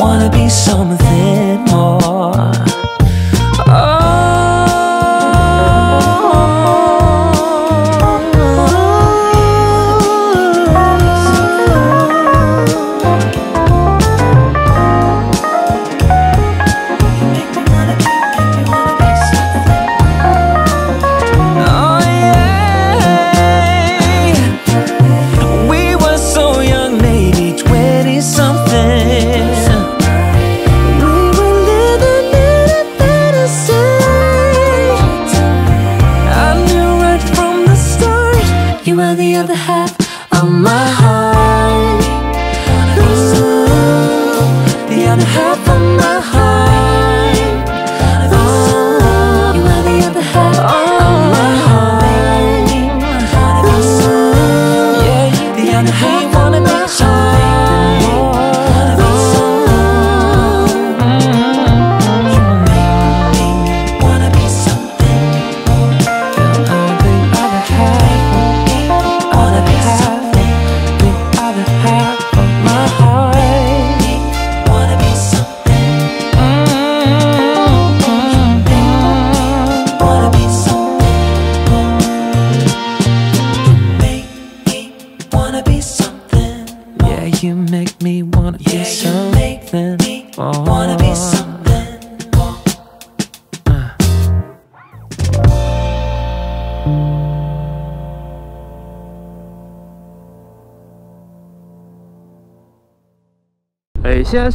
wanna be something more.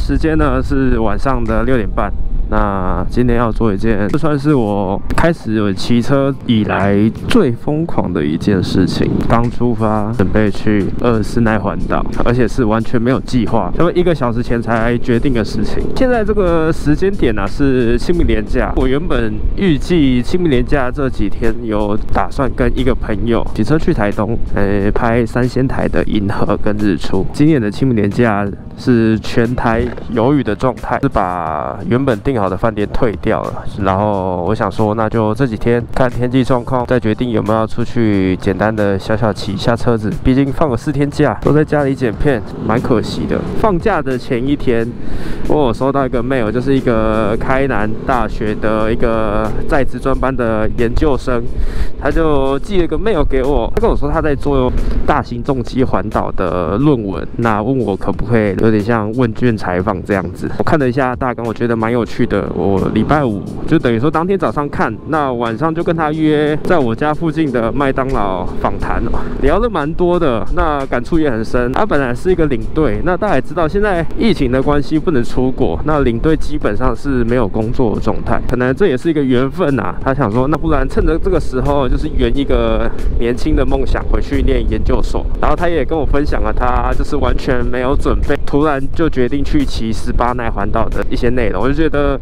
时间呢是晚上的六点半。那今天要做一件，这算是我开始骑车以来最疯狂的一件事情。刚出发，准备去二四奈环岛，而且是完全没有计划，因为一个小时前才决定的事情。现在这个时间点呢、是清明连假，我原本预计清明连假这几天有打算跟一个朋友骑车去台东，呃，拍三仙台的银河跟日出。今年的清明连假是全台有雨的状态，是把原本订好的饭店退掉了。然后我想说，那就这几天看天气状况，再决定有没有要出去简单的小小骑一下车子。毕竟放了四天假，都在家里剪片，蛮可惜的。放假的前一天，我有收到一个 mail，就是一个开南大学的一个在职专班的研究生，他就寄了个 mail 给我，他跟我说他在做大型重机环岛的论文，那问我可不可以有点像问卷采访这样子。我看了一下大纲，我觉得蛮有趣的。我礼拜五就等于说当天早上看，那晚上就跟他约在我家附近的麦当劳访谈，聊了蛮多的，那感触也很深。他本来是一个领队，那大家也知道现在疫情的关系不能出国，那领队基本上是没有工作的状态，可能这也是一个缘分呐、他想说，那不然趁着这个时候，就是圆一个年轻的梦想，回去念研究所。然后他也跟我分享了他就是完全没有准备，突然就决定去骑十八奈环岛的一些内容，我就觉得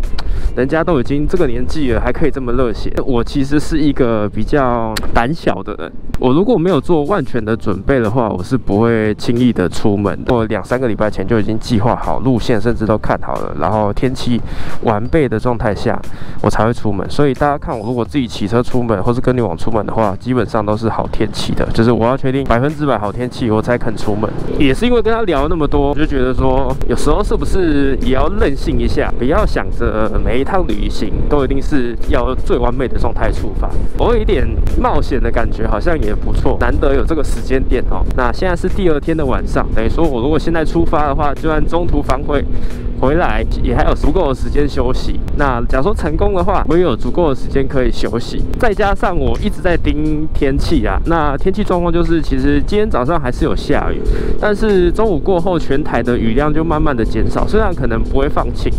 人家都已经这个年纪了，还可以这么热血。我其实是一个比较胆小的人，我如果没有做万全的准备的话，我是不会轻易的出门的。我两三个礼拜前就已经计划好路线，甚至都看好了，然后天气完备的状态下，我才会出门。所以大家看我，如果自己骑车出门，或是跟你往出门的话，基本上都是好天气的，就是我要确定百分之百好天气，我才肯出门。也是因为跟他聊那么多，我就觉得得说，有时候是不是也要任性一下，不要想着每一趟旅行都一定是要最完美的状态出发，我有一点冒险的感觉，好像也不错。难得有这个时间点哦。那现在是第二天的晚上，等于说我如果现在出发的话，就算中途返回。回来也还有足够的时间休息。那假如说成功的话，我也有足够的时间可以休息。再加上我一直在盯天气啊，那天气状况就是，其实今天早上还是有下雨，但是中午过后全台的雨量就慢慢的减少。虽然可能不会放晴，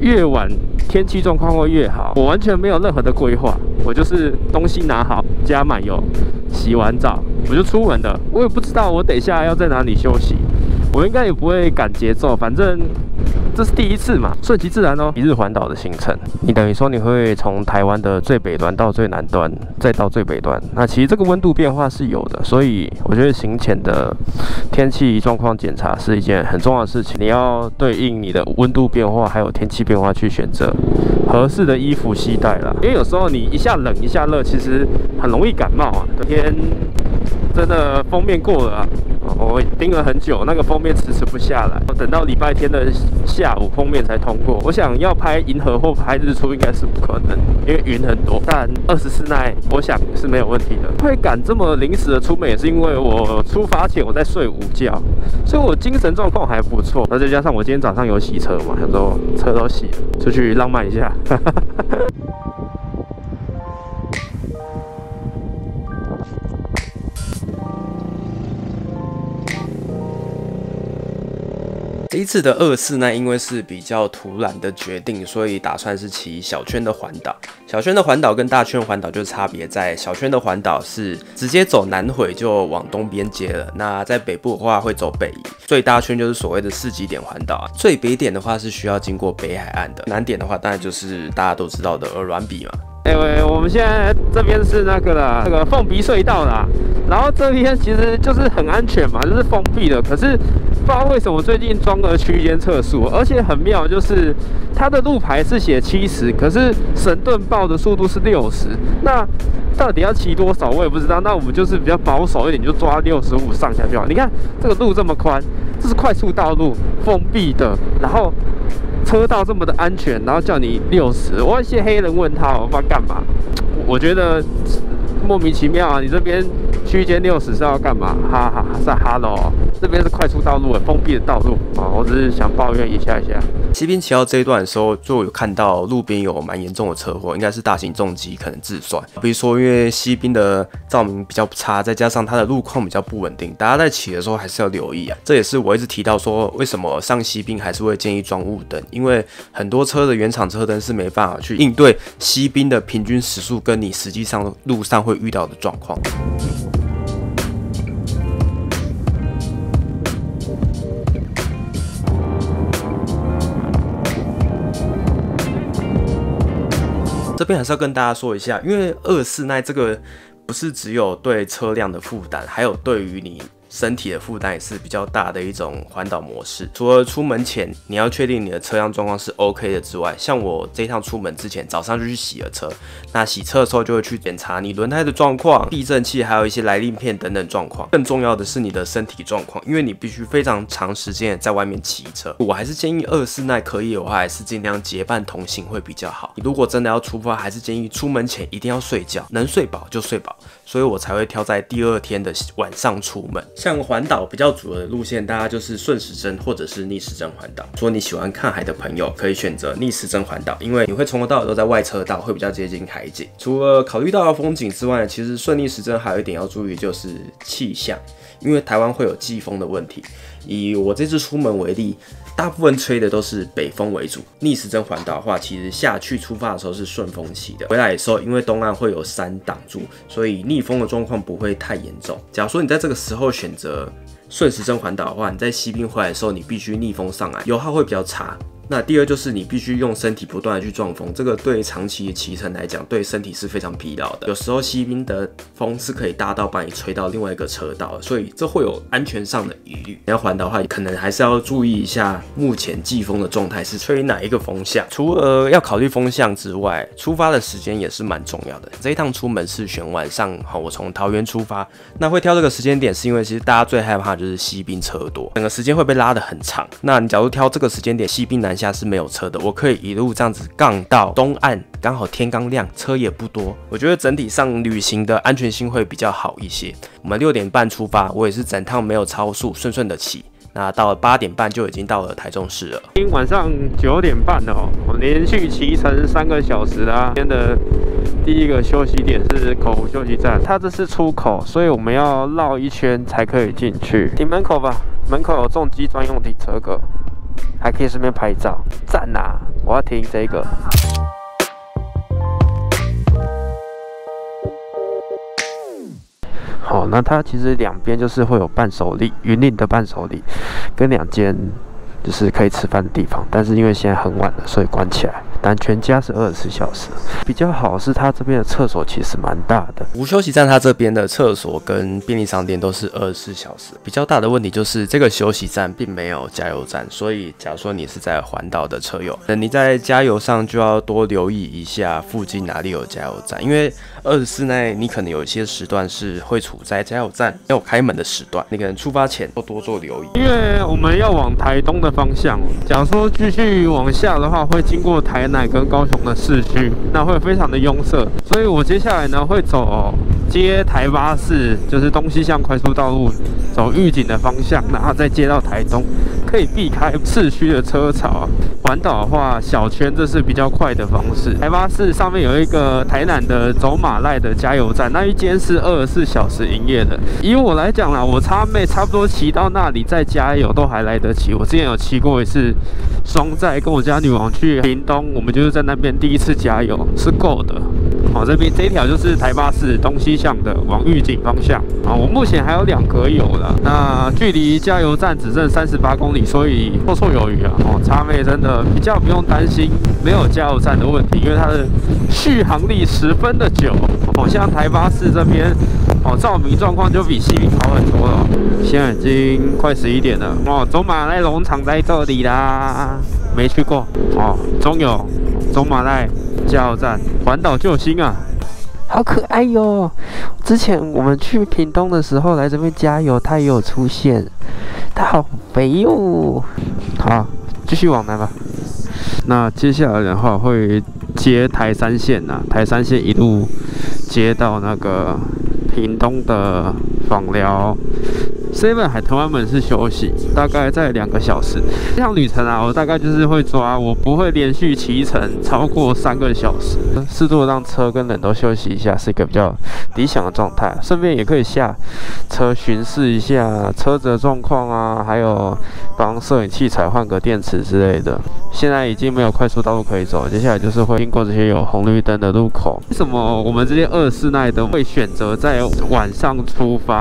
越晚天气状况会越好。我完全没有任何的规划，我就是东西拿好，加满油，洗完澡我就出门了。我也不知道我等下要在哪里休息，我应该也不会赶节奏，反正。这是第一次嘛，顺其自然哦。一日环岛的行程，你等于说你会从台湾的最北端到最南端，再到最北端。那其实这个温度变化是有的，所以我觉得行前的天气状况检查是一件很重要的事情。你要对应你的温度变化还有天气变化去选择合适的衣服系带啦。因为有时候你一下冷一下热，其实很容易感冒啊。昨天真的封面过了。我盯了很久，那个封面迟迟不下来。我等到礼拜天的下午，封面才通过。我想要拍银河或拍日出，应该是不可能，因为云很多。但二十四奈，我想是没有问题的。会赶这么临时的出门，也是因为我出发前我在睡午觉，所以我精神状况还不错。那再加上我今天早上有洗车嘛，想说车都洗了，出去浪漫一下。这一次的二四呢，因为是比较突然的决定，所以打算是骑小圈的环岛。小圈的环岛跟大圈环岛就差别在小圈的环岛是直接走南回就往东边接了，那在北部的话会走北移。最大圈就是所谓的四级点环岛啊，最北点的话是需要经过北海岸的，南点的话当然就是大家都知道的鹅銮比嘛。哎喂，我们现在这边是那个啦，那个凤鼻隧道啦，然后这边其实就是很安全嘛，就是封闭的，可是。不知道为什么最近装了区间测速，而且很妙，就是它的路牌是写七十，可是神盾报的速度是六十。那到底要骑多少，我也不知道。那我们就是比较保守一点，就抓六十五上下就好。你看这个路这么宽，这是快速道路，封闭的，然后车道这么的安全，然后叫你六十。我一些黑人问他，我不知道干嘛？我觉得莫名其妙啊！你这边区间六十是要干嘛？哈哈，是哈喽。这边是快速道路，封闭的道路啊！我只是想抱怨一下一下。西滨骑到这一段的时候，就有看到路边有蛮严重的车祸，应该是大型重机可能自摔。比如说，因为西滨的照明比较差，再加上它的路况比较不稳定，大家在骑的时候还是要留意啊。这也是我一直提到说，为什么上西滨还是会建议装雾灯，因为很多车的原厂车灯是没办法去应对西滨的平均时速跟你实际上路上会遇到的状况。这边还是要跟大家说一下，因为二四耐这个不是只有对车辆的负担，还有对于你。身体的负担也是比较大的一种环岛模式。除了出门前你要确定你的车辆状况是 OK 的之外，像我这一趟出门之前早上就去洗了车。那洗车的时候就会去检查你轮胎的状况、避震器，还有一些来令片等等状况。更重要的是你的身体状况，因为你必须非常长时间在外面骑车。我还是建议二四耐可以的话，还是尽量结伴同行会比较好。你如果真的要出发，还是建议出门前一定要睡觉，能睡饱就睡饱。所以我才会挑在第二天的晚上出门。像环岛比较主流的路线，大家就是顺时针或者是逆时针环岛。说你喜欢看海的朋友，可以选择逆时针环岛，因为你会从头到尾都在外车道，会比较接近海景。除了考虑到风景之外，其实顺逆时针还有一点要注意，就是气象，因为台湾会有季风的问题。以我这次出门为例。大部分吹的都是北风为主，逆时针环岛的话，其实下去出发的时候是顺风期的，回来的时候因为东岸会有山挡住，所以逆风的状况不会太严重。假如说你在这个时候选择顺时针环岛的话，你在西滨回来的时候，你必须逆风上来，油耗会比较差。那第二就是你必须用身体不断的去撞风，这个对长期的骑乘来讲，对身体是非常疲劳的。有时候西滨的风是可以大到把你吹到另外一个车道，所以这会有安全上的疑虑。你要环岛的话，可能还是要注意一下目前季风的状态是吹哪一个风向。除了要考虑风向之外，出发的时间也是蛮重要的。这一趟出门是选晚上，好，我从桃园出发，那会挑这个时间点，是因为其实大家最害怕就是西滨车多，整个时间会被拉得很长。那你假如挑这个时间点，西滨南下是没有车的，我可以一路这样子杠到东岸，刚好天刚亮，车也不多，我觉得整体上旅行的安全性会比较好一些。我们六点半出发，我也是整趟没有超速，顺顺的骑。那到了八点半就已经到了台中市了。今晚上九点半哦，我连续骑乘三个小时啦。今天的第一个休息点是口湖休息站，它这是出口，所以我们要绕一圈才可以进去。停门口吧，门口有重机专用停车格，还可以顺便拍照。赞呐！我要听这个。好，那它其实两边就是会有伴手礼，云林的伴手礼，跟两间就是可以吃饭的地方。但是因为现在很晚了，所以关起来。但全家是二十四小时，比较好是它这边的厕所其实蛮大的。无休息站它这边的厕所跟便利商店都是二十四小时。比较大的问题就是这个休息站并没有加油站，所以假如说你是在环岛的车友，那你在加油上就要多留意一下附近哪里有加油站，因为二十四内你可能有一些时段是会处在加油站没有开门的时段，你可能出发前要多做留意。因为我们要往台东的方向，假如说继续往下的话，会经过台。跟高雄的市区，那会非常的拥塞，所以我接下来呢会走接台八四，就是东西向快速道路，走预警的方向，然后再接到台东，可以避开市区的车潮。环岛的话，小圈这是比较快的方式。台八四上面有一个台南的走马赖的加油站，那一间是二十四小时营业的。以我来讲啦，我差妹差不多骑到那里再加油都还来得及。我之前有骑过一次双寨，跟我家女王去屏东。我们就是在那边第一次加油是够的，好，这边这一条就是台八市东西向的往预警方向。啊，我目前还有两格油了，那距离加油站只剩三十八公里，所以绰绰有余啊，哦，叉妹真的比较不用担心没有加油站的问题，因为它的续航力十分的久，哦，像台八市这边哦，照明状况就比西滨好很多了，现在已经快十一点了，哦，走马来农场在这里啦。没去过哦，中有中马奈加油站，环岛救星啊，好可爱哟！之前我们去屏东的时候来这边加油，它也有出现，它好肥哟。好，继续往南吧。那接下来的话会接台山线呐，台山线一路接到那个屏东的访寮。Seven 海豚湾门是休息，大概在两个小时。这趟旅程啊，我大概就是会抓，我不会连续骑乘超过三个小时，适度让车跟人都休息一下，是一个比较理想的状态。顺便也可以下车巡视一下车子的状况啊，还有帮摄影器材换个电池之类的。现在已经没有快速道路可以走，接下来就是会经过这些有红绿灯的路口。为什么我们这些二四耐灯会选择在晚上出发？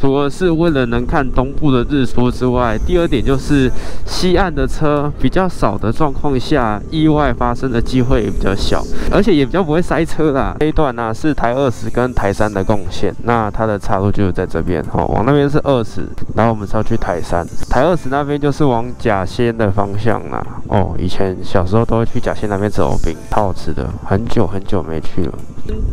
除了是为了能看东部的日出之外，第二点就是西岸的车比较少的状况下，意外发生的机会也比较小，而且也比较不会塞车啦。这一段呢是台二十跟台三的共线，那它的岔路就是在这边哦，往那边是二十，然后我们是要去台三，台二十那边就是往甲仙的方向啦。哦，以前小时候都会去甲仙那边走饼，超好吃的，很久很久没去了。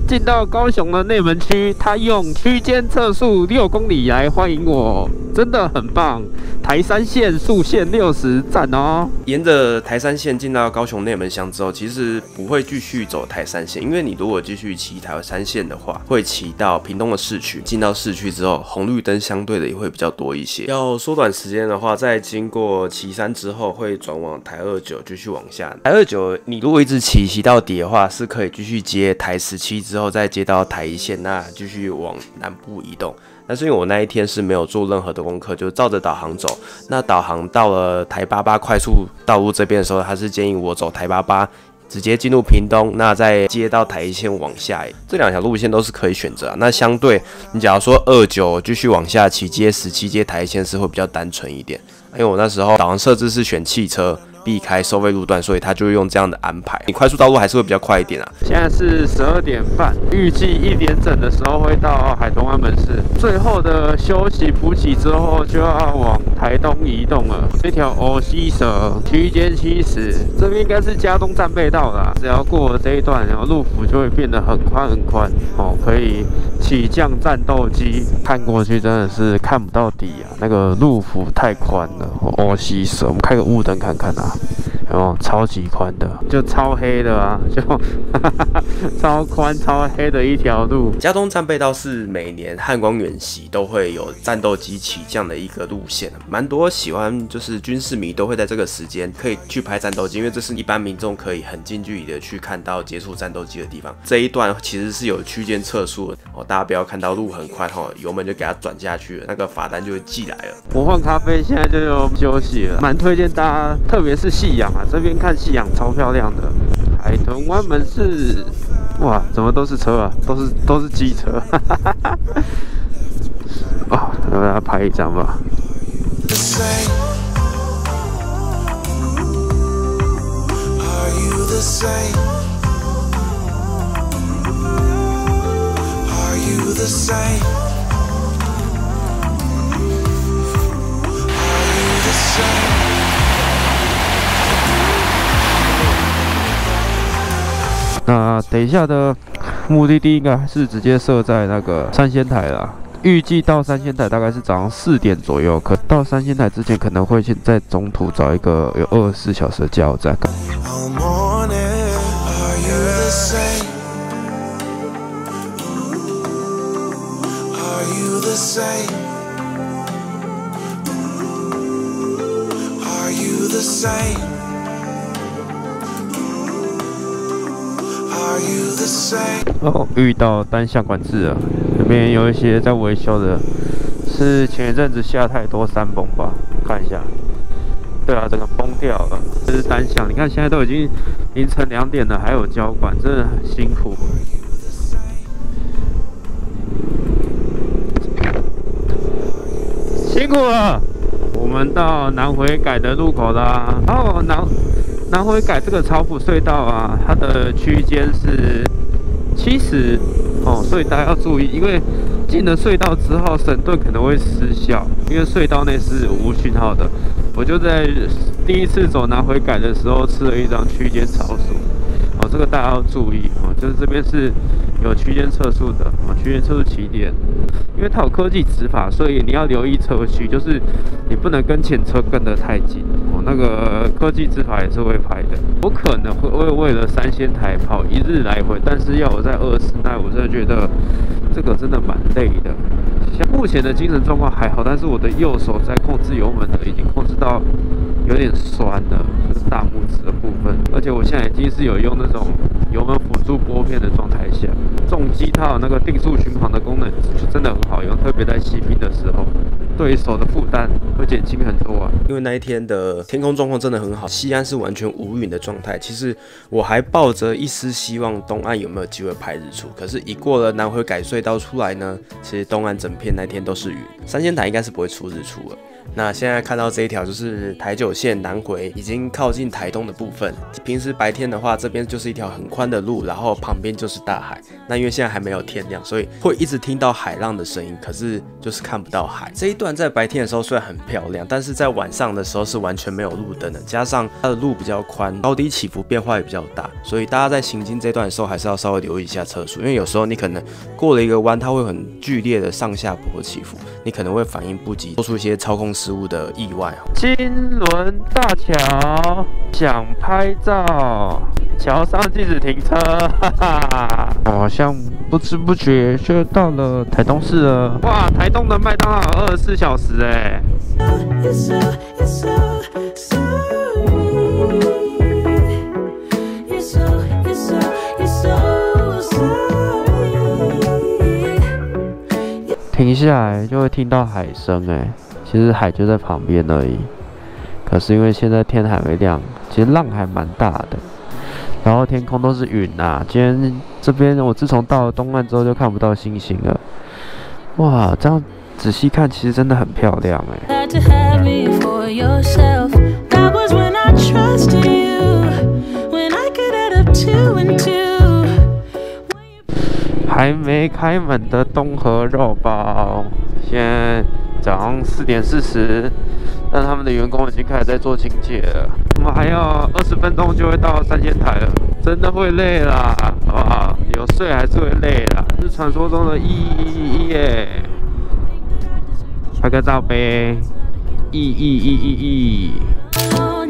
进到高雄的内门区，他用区间测速六公里来欢迎我，真的很棒。台三线速线六十站哦。沿着台三线进到高雄内门乡之后，其实不会继续走台三线，因为你如果继续骑台三线的话，会骑到屏东的市区。进到市区之后，红绿灯相对的也会比较多一些。要缩短时间的话，在经过旗山之后，会转往台二九继续往下。台二九，你如果一直骑骑到底的话，是可以继续接台十七之后再接到台一线，那继续往南部移动。但是因为我那一天是没有做任何的功课，就照着导航走。那导航到了台八八快速道路这边的时候，他是建议我走台八八，直接进入屏东，那再接到台一线往下。这两条路线都是可以选择。那相对你假如说二九继续往下骑接十七接台一线是会比较单纯一点，因为我那时候导航设置是选汽车。避开收费路段，所以他就会用这样的安排。你快速道路还是会比较快一点啊。现在是十二点半，预计一点整的时候会到海东湾门市，最后的休息补给之后就要往台东移动了。这条欧西蛇区间七十，这边应该是嘉东战备道啦。只要过了这一段，然后路幅就会变得很宽很宽哦，可以起降战斗机，看过去真的是看不到底啊，那个路幅太宽了。哦西蛇，我们开个雾灯看看啊。哦，超级宽的，就超黑的啊，就 超宽超黑的一条路。嘉东战备道是每年汉光演习都会有战斗机起降的一个路线，蛮多喜欢就是军事迷都会在这个时间可以去拍战斗机，因为这是一般民众可以很近距离的去看到接触战斗机的地方。这一段其实是有区间测速的哦，大家不要看到路很快哈，油门就给它转下去了，那个罚单就会寄来了。魔幻咖啡现在就要休息了，蛮推荐大家，特别是夕阳。这边看夕阳超漂亮的，海豚湾门是，哇，怎么都是车啊，都是都是机车，哈哈哈。哦，那大家拍一张吧。are you the same？are you the same？等下的目的地应该是直接设在那个三仙台了。预计到三仙台大概是早上四点左右，可到三仙台之前可能会先在中途找一个有二十四小时的加油站。哦，遇到单向管制了，这边有一些在维修的，是前一阵子下太多山崩吧？看一下，对啊，整个崩掉了，这是单向。你看现在都已经凌晨两点了，还有交管，真的很辛苦，辛苦了。我们到南回改的路口啦，哦，南。拿回改这个超埔隧道啊，它的区间是七十哦，所以大家要注意，因为进了隧道之后，神盾可能会失效，因为隧道内是无讯号的。我就在第一次走拿回改的时候吃了一张区间超速哦，这个大家要注意哦，就是这边是有区间测速的哦，区间测速起点，因为它有科技执法，所以你要留意车序，就是你不能跟前车跟得太紧。那个科技执法也是会拍的，我可能会为为了三仙台跑一日来回，但是要我在二十那，我真的觉得这个真的蛮累的。像目前的精神状况还好，但是我的右手在控制油门的已经控制到有点酸了，就是大拇指的部分。而且我现在已经是有用那种油门辅助拨片的状态下，重机它有那个定速巡航的功能，真的很好用，特别在细拼的。对手的负担会减轻很多啊，因为那一天的天空状况真的很好，西安是完全无云的状态。其实我还抱着一丝希望，东岸有没有机会拍日出。可是，一过了南回改隧道出来呢，其实东岸整片那天都是云，三仙台应该是不会出日出了。那现在看到这一条就是台九线南回，已经靠近台东的部分。平时白天的话，这边就是一条很宽的路，然后旁边就是大海。那因为现在还没有天亮，所以会一直听到海浪的声音，可是就是看不到海。这一段在白天的时候虽然很漂亮，但是在晚上的时候是完全没有路灯的，加上它的路比较宽，高低起伏变化也比较大，所以大家在行进这段的时候还是要稍微留意一下车速，因为有时候你可能过了一个弯，它会很剧烈的上下坡起伏，你可能会反应不及，做出一些操控。失误的意外。金轮大桥想拍照，桥上禁止停车，哈哈，好像不知不觉就到了台东市了。哇，台东的麦当劳二十四小时哎。停下来就会听到海声哎。其实海就在旁边而已，可是因为现在天还没亮，其实浪还蛮大的，然后天空都是云啊。今天这边我自从到了东岸之后就看不到星星了，哇，这样仔细看其实真的很漂亮哎。two. 还没开门的东河肉包，现在早上四点四十，但他们的员工已经开始在做清洁了。我们还要二十分钟就会到三千台了，真的会累啦，好不好？有睡还是会累啦，是传说中的一耶。拍个照呗，一一一一一。Oh,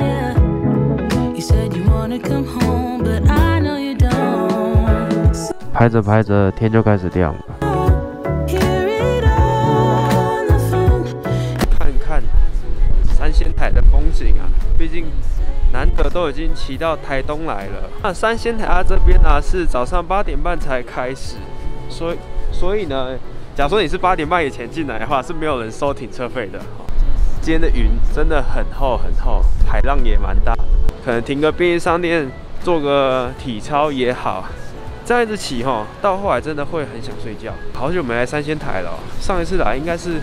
拍着拍着天就开始亮了。都已经骑到台东来了。那三仙台啊这边呢、是早上八点半才开始，所以所以呢，假如说你是八点半以前进来的话，是没有人收停车费的。今天的云真的很厚很厚，海浪也蛮大，可能停个便利商店做个体操也好。这样一直骑哈，到后来真的会很想睡觉。好久没来三仙台了，上一次来应该是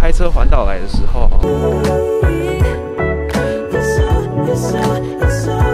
开车环岛来的时候。it's so, it's so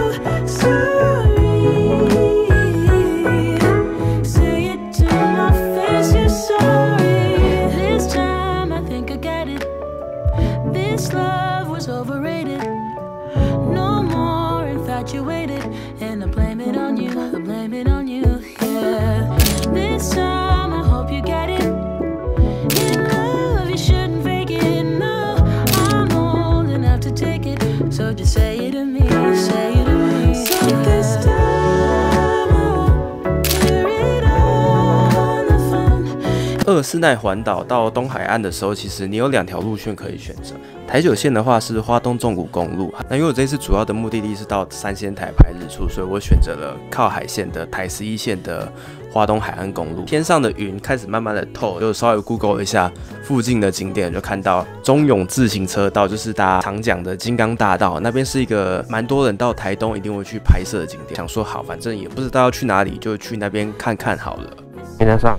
二四奈环岛到东海岸的时候，其实你有两条路线可以选择。台九线的话是花东纵谷公路，那因为我这次主要的目的地是到三仙台拍日出，所以我选择了靠海线的台十一线的花东海岸公路。天上的云开始慢慢的透，就稍微 Google 一下附近的景点，就看到中永自行车道，就是大家常讲的金刚大道，那边是一个蛮多人到台东一定会去拍摄的景点。想说好，反正也不知道要去哪里，就去那边看看好了。天上，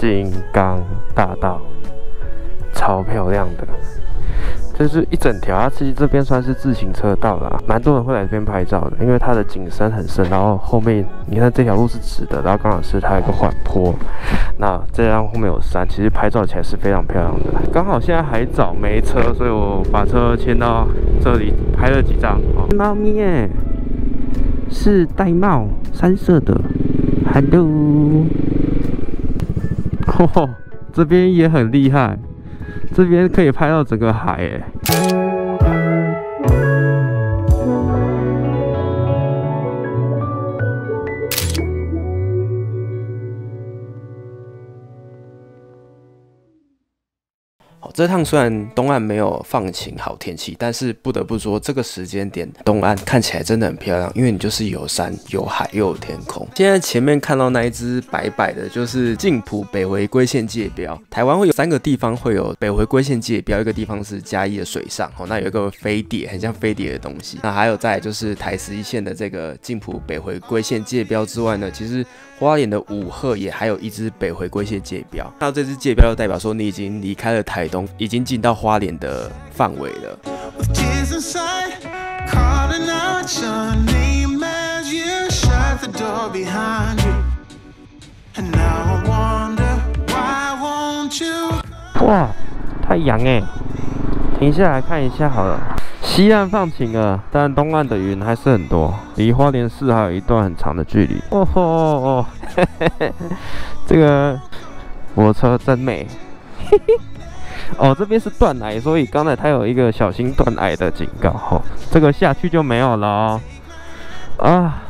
金刚大道，超漂亮的。这是一整条，它其实这边算是自行车道啦，蛮多人会来这边拍照的，因为它的景深很深，然后后面你看这条路是直的，然后刚好是它有个缓坡，那这样后面有山，其实拍照起来是非常漂亮的。刚好现在还早没车，所以我把车牵到这里拍了几张。猫咪耶，是玳瑁，三色的，Hello。哦，这边也很厉害，这边可以拍到整个海诶。这趟虽然东岸没有放晴好天气，但是不得不说，这个时间点东岸看起来真的很漂亮，因为你就是有山有海又有天空。现在前面看到那一只白白的，就是镜浦北回归线界标。台湾会有三个地方会有北回归线界标，一个地方是嘉义的水上，哦，那有一个飞碟，很像飞碟的东西。那还有再来就是台十一线的这个镜浦北回归线界标之外呢，其实花莲的五鹤也还有一只北回归线界标。那这只界标就代表说你已经离开了台东，已经进到花莲的范围了。with tears inside, calling out your name as you shut the door behind you. And now I wonder why won't you? 哇，太阳哎！停下来看一下好了。西岸放晴了，但东岸的云还是很多，离花莲市还有一段很长的距离。哦吼哦，嘿嘿嘿，这个火车真美。嘿嘿。哦，这边是断崖，所以刚才它有一个小心断崖的警告。哦，这个下去就没有了哦。啊。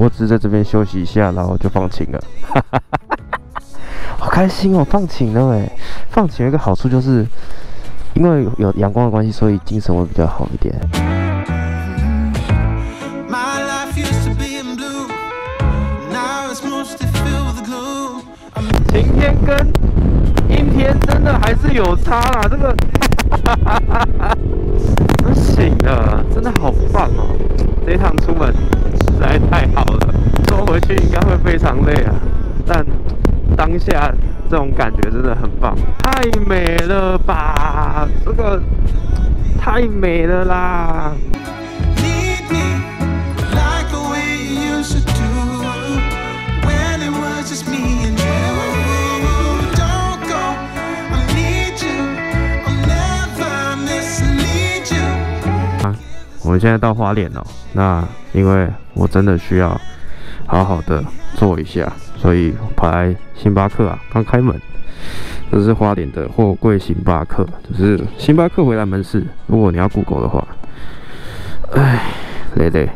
我只是在这边休息一下，然后就放晴了，好开心哦！放晴了哎，放晴有一个好处就是，因为有阳光的关系，所以精神会比较好一点。晴天跟阴天真的还是有差啦，这个 不行了，真的好棒哦！这一趟出门实在太好了，坐回去应该会非常累啊，但当下这种感觉真的很棒，太美了吧！这个太美了啦！我们现在到花莲了，那因为我真的需要好好的做一下，所以跑来星巴克啊，刚开门。这是花莲的货柜星巴克，就是星巴克回来门市。如果你要 Google 的话，唉，累累。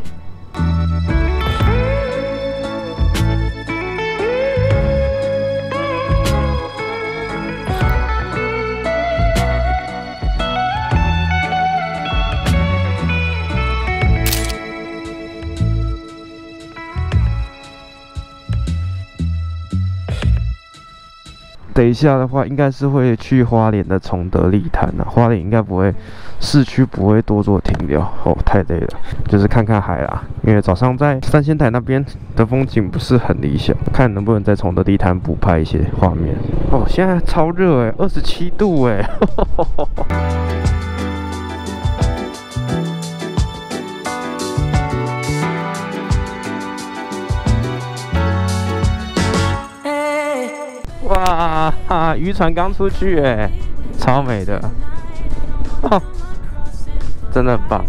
等一下的话，应该是会去花莲的崇德利滩啊。花莲应该不会，市区不会多做停留哦，太累了，就是看看海啦。因为早上在三仙台那边的风景不是很理想，看能不能在崇德利滩补拍一些画面。哦，现在超热哎，二十七度哎。啊！渔船刚出去哎，超美的，哦，真的很棒。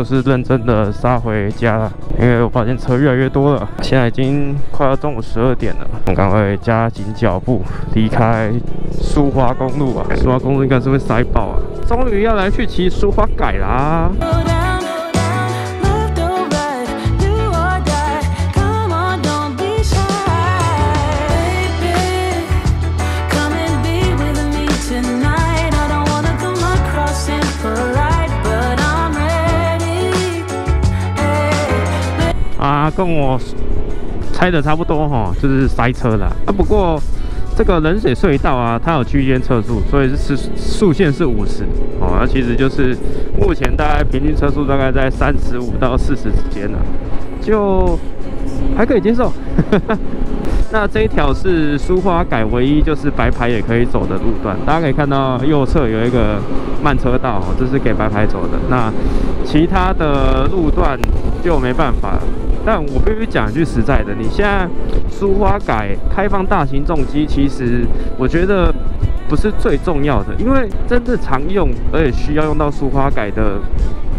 就是认真的杀回家了，因为我发现车越来越多了，现在已经快要中午十二点了，我赶快加紧脚步离开苏花公路啊！苏花公路应该是会塞爆啊！终于要来去骑苏花改啦！跟我猜的差不多哈，就是塞车了啊。不过这个冷水隧道啊，它有区间测速，所以是速限是五十哦。那其实就是目前大概平均车速大概在三十五到四十之间呢、就还可以接受。那这一条是苏花改唯一就是白牌也可以走的路段，大家可以看到右侧有一个慢车道，这是给白牌走的。那其他的路段就没办法了。但我必须讲一句实在的，你现在苏花改开放大型重机，其实我觉得不是最重要的，因为真正常用而且需要用到苏花改的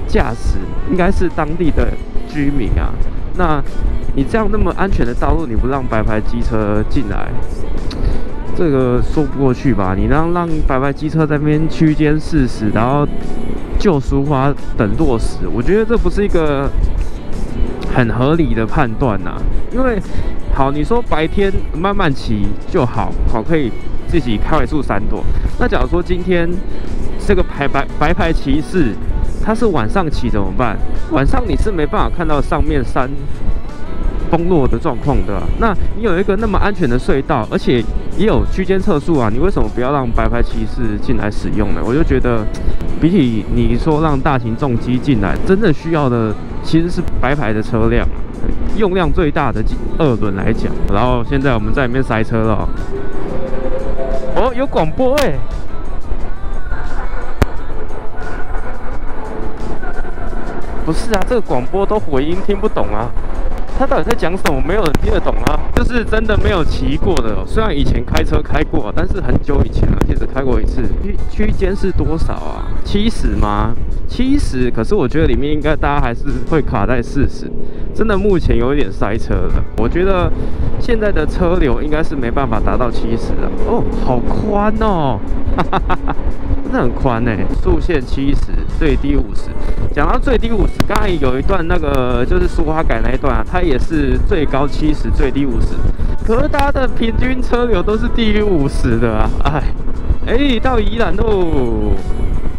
驾驶，应该是当地的居民啊。那你这样那么安全的道路，你不让白牌机车进来，这个说不过去吧？你让让白牌机车在那边区间试驶，然后就苏花等落实，我觉得这不是一个很合理的判断呐、因为好，你说白天慢慢骑就好，好可以自己开尾速闪躲。那假如说今天这个白白白牌骑士他是晚上骑怎么办？晚上你是没办法看到上面山崩落的状况的啊、那你有一个那么安全的隧道，而且也有区间测速啊，你为什么不要让白牌骑士进来使用呢？我就觉得，比起你说让大型重机进来，真正需要的其实是白牌的车辆，用量最大的二轮来讲。然后现在我们在里面塞车了哦，有广播哎、不是啊，这个广播都回音听不懂啊。他到底在讲什么？没有人听得懂啊！就是真的没有骑过的哦，虽然以前开车开过，但是很久以前了，其实开过一次。区区间是多少啊？七十吗？七十？可是我觉得里面应该大家还是会卡在四十。真的目前有一点塞车了，我觉得现在的车流应该是没办法达到七十的。哦，好宽哦！哈哈哈哈。真的很宽呢，速限七十，最低五十。讲到最低五十，刚才有一段那个就是苏花改那一段啊，它也是最高七十，最低五十。可是它的平均车流都是低于五十的啊，哎，哎，到宜兰喽，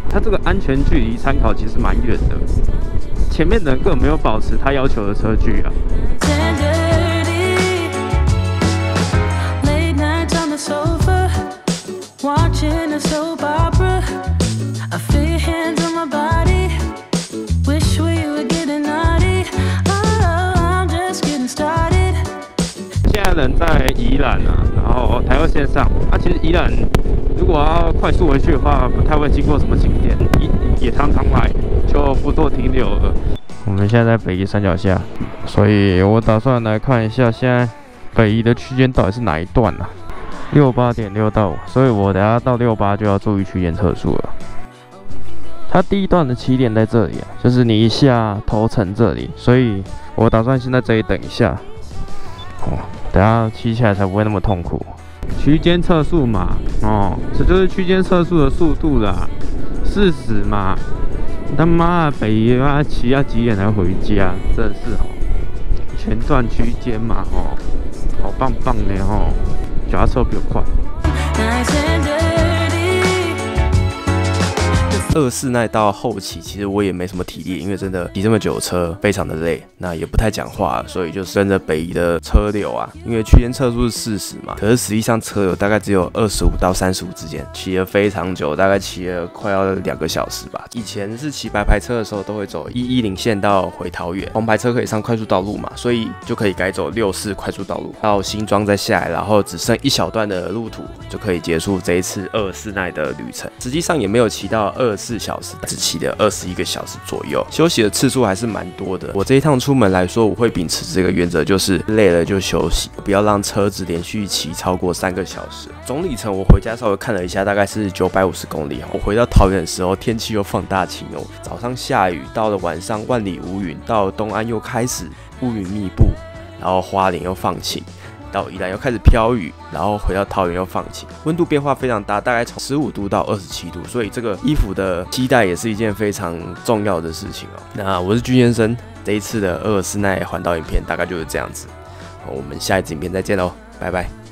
它这个安全距离参考其实蛮远的，前面的人根本没有保持他要求的车距啊。人在宜兰啊，然后台二线上，啊，其实宜兰如果要快速回去的话，不太会经过什么景点，也也常常来，就不做停留了。我们现在在北宜山脚下，所以我打算来看一下现在北宜的区间到底是哪一段啊？六八点六到，所以我等下到六八就要注意区间测速了。它第一段的起点在这里啊，就是你一下头城这里，所以我打算先在这里等一下。哦，等下骑起来才不会那么痛苦。区间测速嘛，哦，这就是区间测速的速度啦，四十嘛。他妈的，北爷妈骑要几点才回家？真是哦，全段区间嘛，哦，好棒棒的哦，脚踏车比较快。二四那到后期，其实我也没什么体力，因为真的骑这么久车非常的累，那也不太讲话，所以就跟着北宜的车流啊，因为区间测速是四十嘛，可是实际上车流大概只有二十五到三十五之间，骑了非常久，大概骑了快要两个小时吧。以前是骑白牌车的时候，都会走一一零线到回桃园，黄牌车可以上快速道路嘛，所以就可以改走六四快速道路到新庄再下来，然后只剩一小段的路途就可以结束这一次二四奈的旅程。实际上也没有骑到二四小时，只骑了二十一个小时左右，休息的次数还是蛮多的。我这一趟出门来说，我会秉持这个原则，就是累了就休息，不要让车子连续骑超过三个小时。总里程我回家稍微看了一下，大概是九百五十公里。我回到桃园的时候，天气又放大晴哦，早上下雨，到了晚上万里无云，到了东安又开始乌云密布，然后花莲又放晴。到宜兰又开始飘雨，然后回到桃园又放晴，温度变化非常大，大概从十五度到二十七度，所以这个衣服的期待也是一件非常重要的事情哦。那我是居先生，这一次的厄尔斯奈环岛影片大概就是这样子，我们下一次影片再见喽，拜拜。